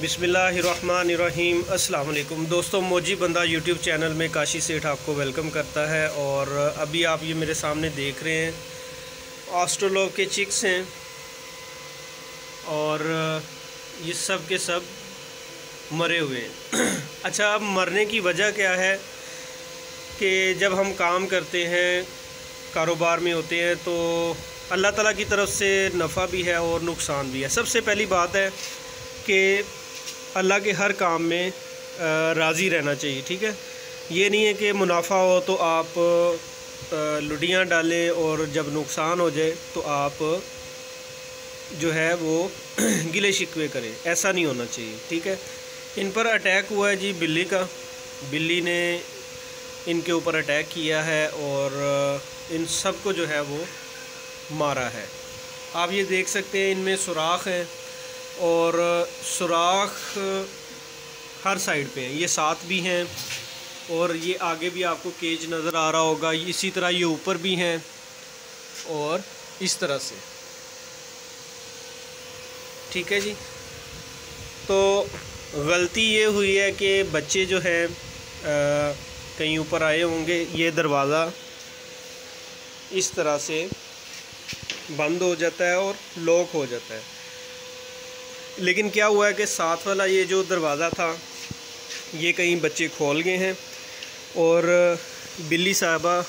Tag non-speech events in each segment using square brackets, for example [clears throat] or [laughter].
बिसमीम अस्सलाम दोस्तों, मोजी बंदा यूट्यूब चैनल में काशी सेठ आपको वेलकम करता है और अभी आप ये मेरे सामने देख रहे हैं, ऑस्ट्रोलॉग के चिक्स हैं और ये सब के सब मरे हुए हैं। [clears throat] अच्छा अब मरने की वजह क्या है कि जब हम काम करते हैं, कारोबार में होते हैं तो अल्लाह ताला की तरफ़ से नफ़ा भी है और नुकसान भी है। सबसे पहली बात है कि अल्लाह के हर काम में राज़ी रहना चाहिए, ठीक है? ये नहीं है कि मुनाफा हो तो आप लुडियाँ डालें और जब नुकसान हो जाए तो आप जो है वो [clears throat] गिले शिकवे करें। ऐसा नहीं होना चाहिए, ठीक है? इन पर अटैक हुआ है जी बिल्ली का। बिल्ली ने इनके ऊपर अटैक किया है और इन सबको जो है वो मारा है। आप ये देख सकते हैं, इनमें सुराख हैं। और सुराख हर साइड पे हैं। ये साथ भी हैं और ये आगे भी आपको केज नज़र आ रहा होगा। इसी तरह ये ऊपर भी हैं और इस तरह से। ठीक है जी? तो गलती ये हुई है कि बच्चे जो है कहीं ऊपर आए होंगे। ये दरवाज़ा इस तरह से बंद हो जाता है और लॉक हो जाता है। लेकिन क्या हुआ है कि साथ वाला ये जो दरवाज़ा था, ये कहीं बच्चे खोल गए हैं और बिल्ली साहबा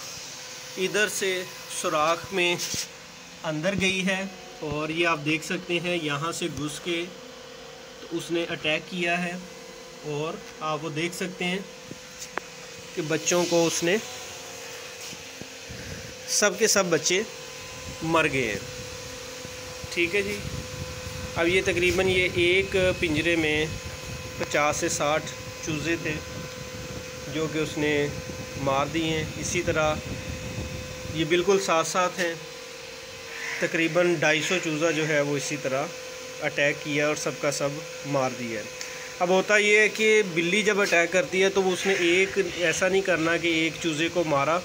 इधर से सुराख में अंदर गई है और ये आप देख सकते हैं, यहाँ से घुस के तो उसने अटैक किया है और आप वो देख सकते हैं कि बच्चों को उसने, सब के सब बच्चे मर गए हैं। ठीक है जी? अब ये तकरीबन ये एक पिंजरे में पचास से साठ चूज़े थे, जो कि उसने मार दिए हैं। इसी तरह ये बिल्कुल साथ साथ हैं। तकरीबन ढाई सौ चूज़ा जो है वो इसी तरह अटैक किया और सबका सब मार दिया है। अब होता ये है कि बिल्ली जब अटैक करती है तो वो उसने एक, ऐसा नहीं करना कि एक चूज़े को मारा।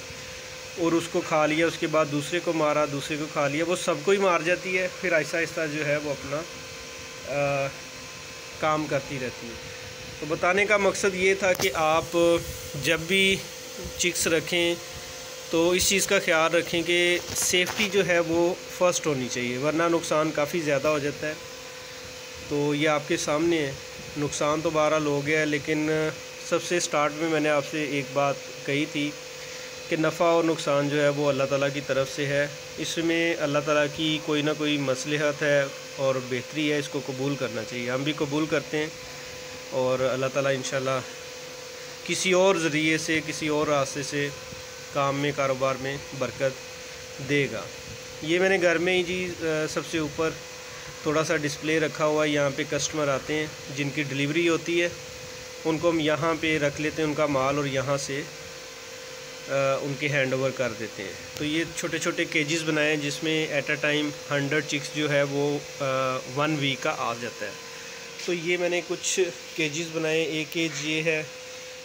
और उसको खा लिया उसके बाद दूसरे को मारा दूसरे को खा लिया वो सबको ही मार जाती है। फिर आहिस्ता आहिस्ता जो है वो अपना आ, काम करती रहती है। तो बताने का मकसद ये था कि आप जब भी चिक्स रखें तो इस चीज़ का ख्याल रखें कि सेफ्टी जो है वो फ़र्स्ट होनी चाहिए वरना नुकसान काफ़ी ज़्यादा हो जाता है। तो ये आपके सामने है। नुकसान तो बहरहाल हो गया है लेकिन सबसे स्टार्ट में मैंने आपसे एक बात कही थी कि नफ़ा और नुकसान जो है वो अल्लाह ताला की तरफ़ से है। इसमें अल्लाह ताला की कोई ना कोई मसलहत है और बेहतरी है, इसको कबूल करना चाहिए। हम भी कबूल करते हैं और अल्लाह ताला इंशाल्लाह किसी और ज़रिए से, किसी और रास्ते से काम में, कारोबार में बरकत देगा। ये मैंने घर में ही जी सबसे ऊपर थोड़ा सा डिस्प्ले रखा हुआ है। यहाँ पे कस्टमर आते हैं, जिनकी डिलीवरी होती है, उनको हम यहाँ पे रख लेते हैं, उनका माल और यहाँ से उनके हैंड ओवर कर देते हैं। तो ये छोटे छोटे केजेस बनाए हैं जिसमें at a time hundred chicks जो है वो वन वीक का आ जाता है। तो ये मैंने कुछ केजेस बनाए। एक केज ये है,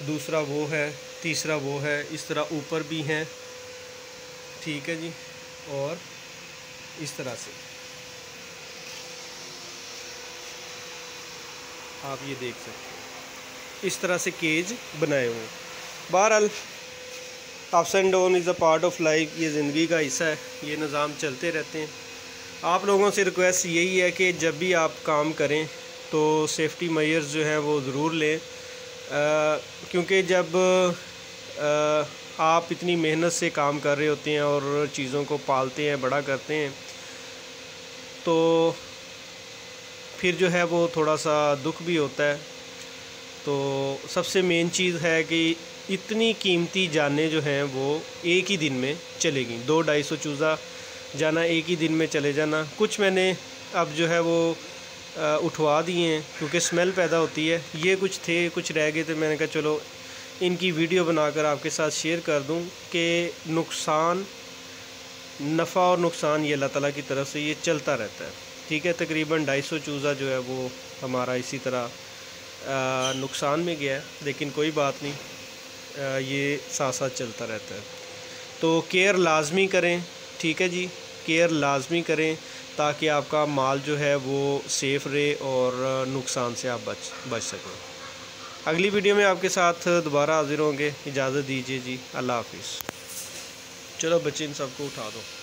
दूसरा वो है, तीसरा वो है, इस तरह ऊपर भी हैं। ठीक है जी? और इस तरह से। आप ये देख सकते हैं। इस तरह से केज बनाए हुए बहरहाल ups and down is a part of life ये ज़िंदगी का हिस्सा है। ये निज़ाम चलते रहते हैं। आप लोगों से रिक्वेस्ट यही है कि जब भी आप काम करें तो सेफ्टी मैयर्स जो हैं वो ज़रूर लें। क्योंकि जब आ, आप इतनी मेहनत से काम कर रहे होते हैं और चीज़ों को पालते हैं बड़ा करते हैं तो फिर जो है वो थोड़ा सा दुख भी होता है। तो सबसे मेन चीज़ है कि इतनी कीमती जानें जो हैं वो एक ही दिन में चलेगी। दो ढाई सौ चूज़ा जाना, एक ही दिन में चले जाना। कुछ मैंने अब जो है वो उठवा दिए हैं क्योंकि स्मेल पैदा होती है। ये कुछ थे, कुछ रह गए थे। मैंने कहा, चलो, इनकी वीडियो बनाकर आपके साथ शेयर कर दूँ कि नुकसान, नफ़ा और नुकसान ये अल्लाह ताला की तरफ़ से ये चलता रहता है। ठीक है, तकरीबन ढाई सौ चूज़ा जो है वो हमारा इसी तरह नुकसान में गया है। लेकिन कोई बात नहीं। ये साथ साथ चलता रहता है। तो केयर लाजमी करें, ठीक है जी? केयर लाजमी करें ताकि आपका माल जो है वो सेफ़ रहे और नुकसान से आप बच बच सकें। अगली वीडियो में आपके साथ दोबारा हाजिर होंगे। इजाज़त दीजिए जी। अल्लाह हाफिज़। चलो बच्चे इन सबको उठा दो।